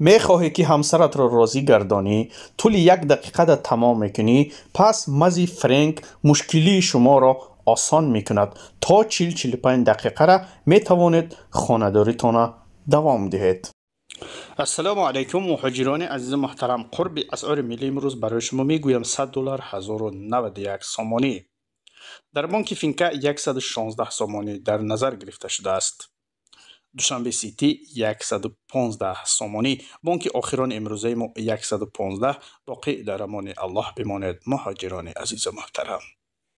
می خواهی که همسرت را راضی گردانی طول یک دقیقه در تمام میکنی پس مزی فرانک مشکلی شما را آسان میکند تا چیل چیل پنج دقیقه را میتوانید خانداریتان را دوام دهید السلام علیکم مهاجران عزیز محترم قرب اسعار ملی امروز برای شما میگویم 100 دلار 1091 سامانی. در بانک فینکا 116 سامانی در نظر گرفته شده است душанбе сити 115 сомонӣ бонки охирони имрӯзаи мо 115 боқӣ дар амони аллоҳ бимонед муҳоҷирони азизу муҳтарам